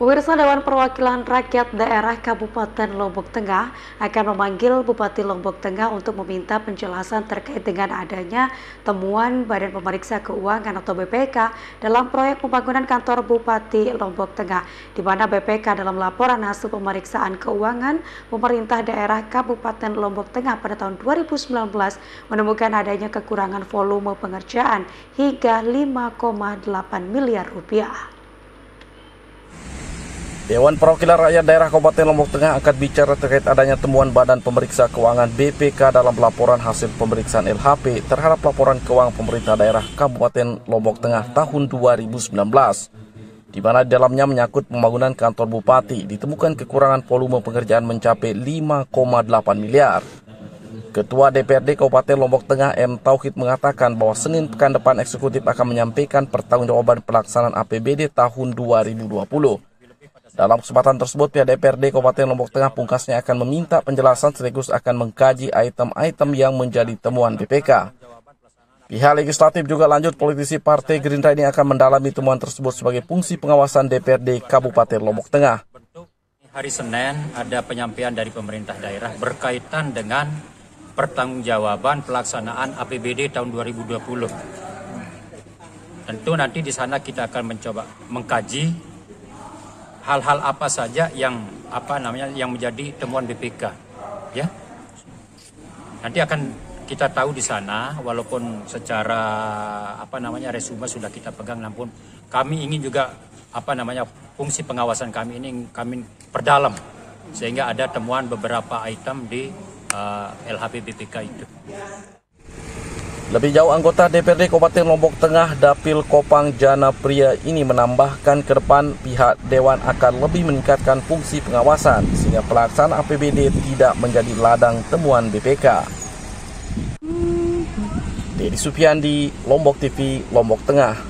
Pemirsa Dewan Perwakilan Rakyat Daerah Kabupaten Lombok Tengah akan memanggil Bupati Lombok Tengah untuk meminta penjelasan terkait dengan adanya temuan Badan Pemeriksa Keuangan atau BPK dalam proyek pembangunan kantor Bupati Lombok Tengah, di mana BPK dalam laporan hasil pemeriksaan keuangan pemerintah daerah Kabupaten Lombok Tengah pada tahun 2019 menemukan adanya kekurangan volume pengerjaan hingga 5,8 miliar rupiah. Dewan Perwakilan Rakyat Daerah Kabupaten Lombok Tengah akan bicara terkait adanya temuan Badan Pemeriksa Keuangan BPK dalam laporan hasil pemeriksaan LHP terhadap laporan keuangan pemerintah daerah Kabupaten Lombok Tengah tahun 2019 di mana dalamnya menyangkut pembangunan kantor bupati ditemukan kekurangan volume pengerjaan mencapai 5,8 miliar. Ketua DPRD Kabupaten Lombok Tengah M. Tauhid mengatakan bahwa Senin pekan depan eksekutif akan menyampaikan pertanggungjawaban pelaksanaan APBD tahun 2020. Dalam kesempatan tersebut, pihak DPRD Kabupaten Lombok Tengah pungkasnya akan meminta penjelasan sekaligus akan mengkaji item-item yang menjadi temuan BPK. Pihak legislatif juga lanjut politisi Partai Gerindra ini akan mendalami temuan tersebut sebagai fungsi pengawasan DPRD Kabupaten Lombok Tengah. Hari Senin ada penyampaian dari pemerintah daerah berkaitan dengan pertanggungjawaban pelaksanaan APBD tahun 2020. Tentu nanti di sana kita akan mencoba mengkaji hal-hal apa saja yang apa namanya yang menjadi temuan BPK ya nanti akan kita tahu di sana walaupun secara apa namanya resume sudah kita pegang namun kami ingin juga apa namanya fungsi pengawasan kami ini kami perdalam sehingga ada temuan beberapa item di uh, LHP BPK itu. Lebih jauh, anggota DPRD Kabupaten Lombok Tengah Dapil Kopang Jana Pria ini menambahkan ke depan pihak Dewan akan lebih meningkatkan fungsi pengawasan sehingga pelaksanaan APBD tidak menjadi ladang temuan BPK. Dedi Supiandi, Lombok TV, Lombok Tengah.